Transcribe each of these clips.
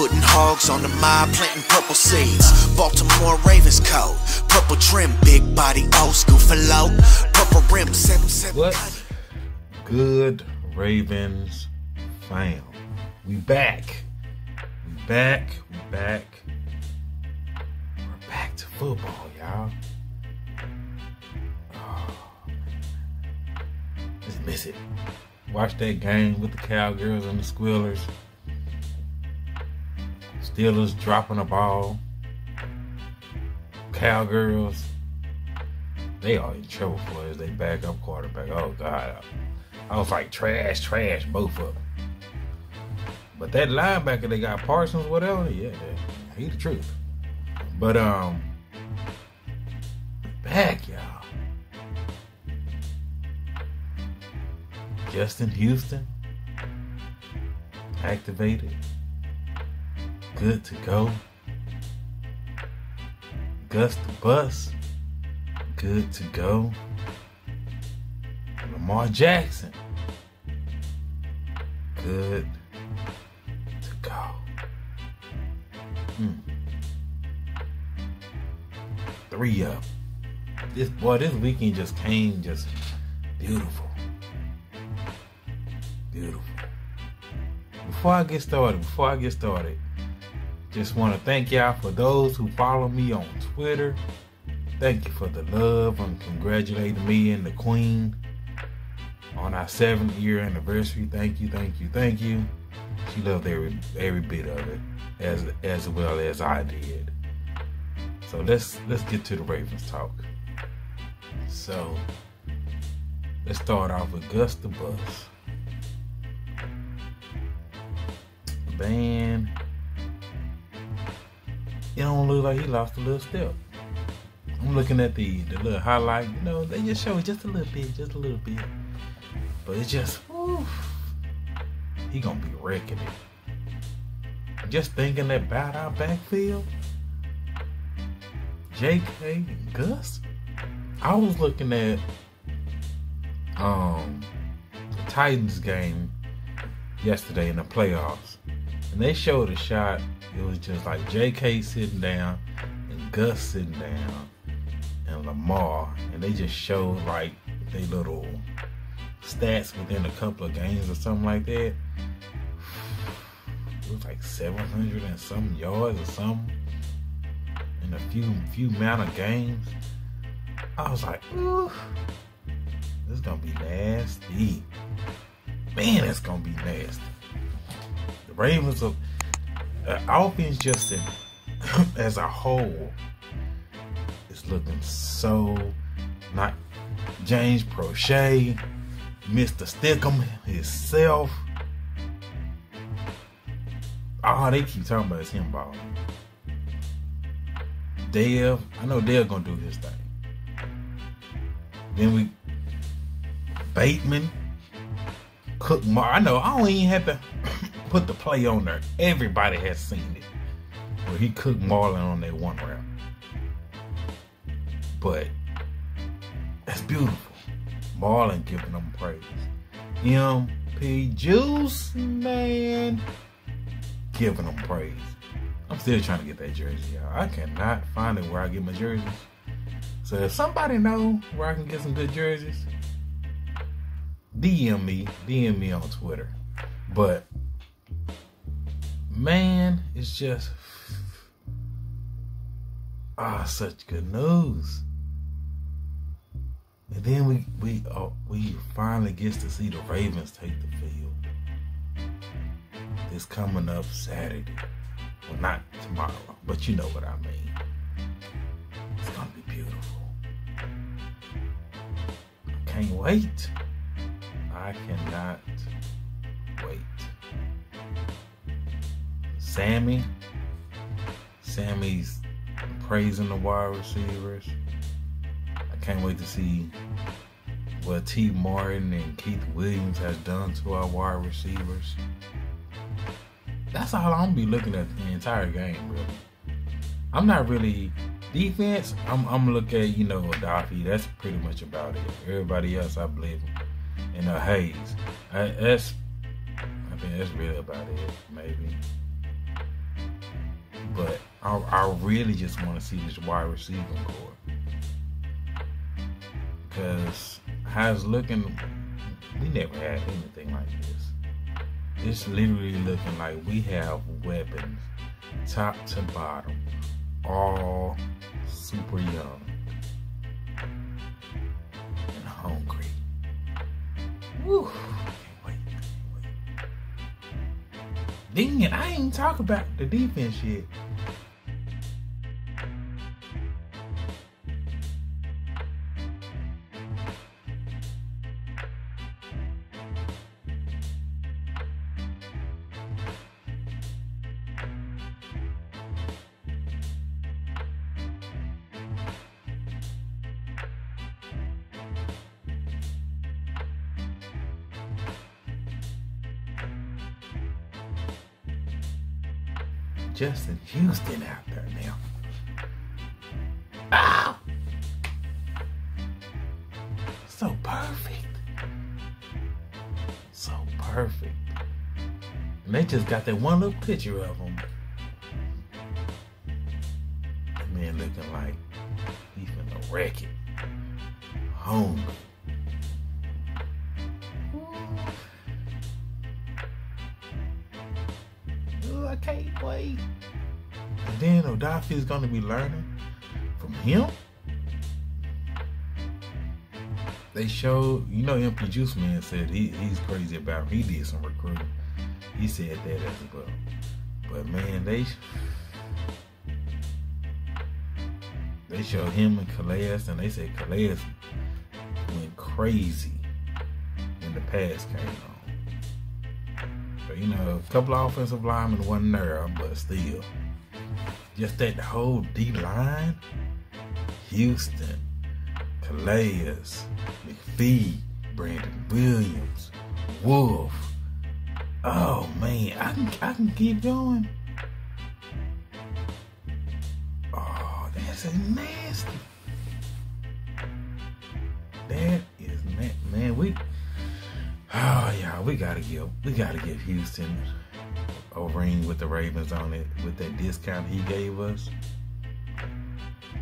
Putting hogs on the mob, planting purple seeds. Baltimore Ravens coat, purple trim, big body, old school for low. Purple rim, seven seven. What good Ravens fam? We back. We back. We back. We're back to football, y'all. Oh, just miss it. Watch that game with the Cowgirls and the Squealers. Steelers dropping the ball. Cowgirls, they are in trouble for it. They back up quarterback. Oh God, I was like trash, trash, both of them. But that linebacker they got Parsons, whatever, yeah, he the truth. But um, back y'all. Justin Houston activated. Good to go. Gus the Bus. Good to go. Lamar Jackson. Good to go. Hmm. Three up. This boy, this weekend just came just beautiful. Beautiful. Before I get started, before I get started, just want to thank y'all for those who follow me on Twitter. Thank you for the love and congratulating me and the Queen on our seventh year anniversary. Thank you, thank you, thank you. She loved every every bit of it, as as well as I did. So let's let's get to the Ravens talk. So let's start off with Gus the Bus. Man, it don't look like he lost a little step. I'm looking at the the little highlight. You know, they just show it just a little bit, just a little bit. But it's just, oof, he gonna be wrecking it. Just thinking about our backfield, J.K. and Gus. I was looking at um the Titans game yesterday in the playoffs, and they showed a shot. It was just like J.K. sitting down and Gus sitting down and Lamar, and they just showed like they little stats within a couple of games or something like that. It was like 700 and some yards or something in a few few amount of games. I was like, ooh, this is gonna be nasty. Man, it's gonna be nasty. The Ravens uh, offense just in, as a whole is looking so not James Proche, Mr. Stickum himself. All they keep talking about is him balling. Dev, I know Dev gonna do his thing. Then we Bateman, Cook Mar. I know I don't even have to put the play on there. Everybody has seen it. Where he cooked Marlon on that one round. But that's beautiful. Marlon giving them praise. MP Juice, man, giving them praise. I'm still trying to get that jersey, y'all. I cannot find it where I get my jerseys. So if somebody know where I can get some good jerseys, DM me, DM me on Twitter. But man, it's just ah, such good news. And then we we uh, we finally gets to see the Ravens take the field. This coming up Saturday. Well, not tomorrow, but you know what I mean. It's gonna be beautiful. I can't wait. I cannot wait. Sammy. Sammy's praising the wide receivers. I can't wait to see what Tee Martin and Keith Williams has done to our wide receivers. That's all I'm gonna be looking at the entire game, really. I'm not really defense. I'm I'm look at you know Duffy. That's pretty much about it. Everybody else, I believe, in a haze. I, that's I think that's really about it, maybe. But I, I really just want to see this wide receiver corps. Because how it's looking, we never had anything like this. It's literally looking like we have weapons, top to bottom, all super young and hungry. Woo! Dang I ain't talk about the defense yet. Justin Houston out there now. Ah! So perfect. So perfect. And they just got that one little picture of him. Man looking like he's finna wreck it. Hungry. I can't wait. And then Odafe is gonna be learning from him. They showed, you know, MP Juice Man said he, he's crazy about him. He did some recruiting. He said that as well. But man, they they showed him and Calais, and they said Calais went crazy when the pass came on. You know, a couple of offensive linemen wasn't there, but still. Just that whole D line, Houston, Calais, McPhee, Brandon Williams, Wolfe. Oh man, I can I can keep going. Oh, that's a nasty. That is man, man. We oh yeah, we gotta give we gotta give Houston a ring with the Ravens on it with that discount he gave us.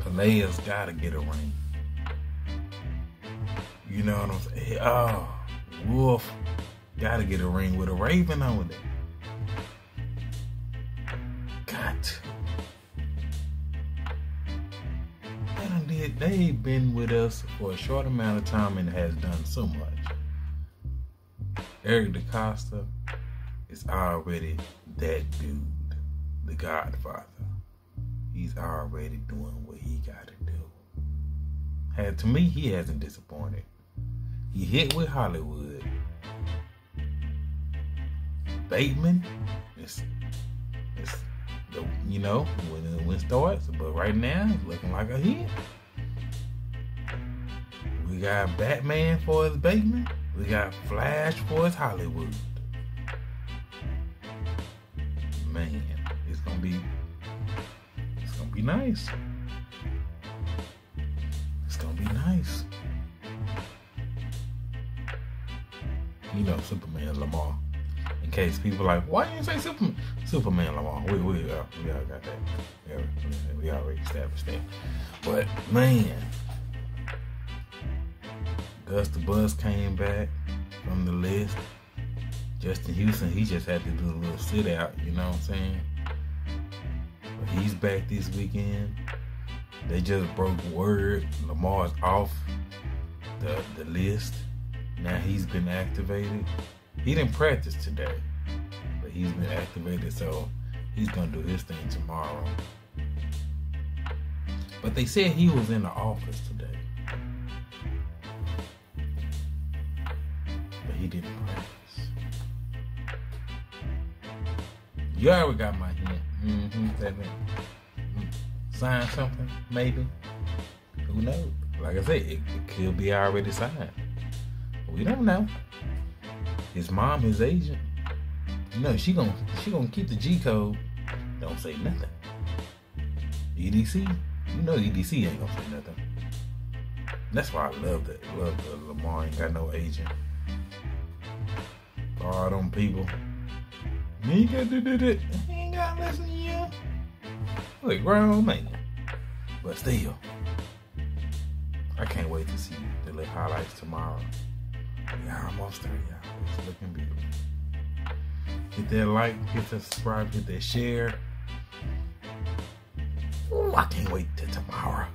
Calais gotta get a ring. You know what I'm saying? Oh, Wolfe gotta get a ring with a Raven on it. Got. They've been with us for a short amount of time and has done so much. Eric DeCosta is already that dude, the Godfather. He's already doing what he got to do. And to me, he hasn't disappointed. He hit with Hollywood. Bateman, it's, it's the, you know when it, when it starts, but right now it's looking like a hit. We got Batman for his Bateman. We got Flash for his Hollywood. Man, it's gonna be it's gonna be nice. It's gonna be nice. You know, Superman Lamar. In case people like, why you say Superman? Superman Lamar. We we uh, we all got that. We, we already established that. But man, Gus the Bus came back from the list. Justin Houston, he just had to do a little sit out, you know what I'm saying? But he's back this weekend. They just broke word. Lamar's off the the list. Now he's been activated. He didn't practice today, but he's been activated, so he's gonna do his thing tomorrow. But they said he was in the office today. You already got my hint. Mm-hmm. Mm, sign something, maybe. Who knows? Like I said, it, it could be already signed. We don't know. His mom, his agent. Know, she gonna she gonna keep the G code. Don't say nothing. EDC, you know EDC ain't gonna say nothing. That's why I love that. Love that Lamar ain't got no agent. All them people. Do that. He ain't gotta listen to you. A grown man. But still, I can't wait to see the little highlights tomorrow. We almost there, y'all. It's looking beautiful. Hit that like, hit that subscribe, hit that share. Ooh, I can't wait till tomorrow.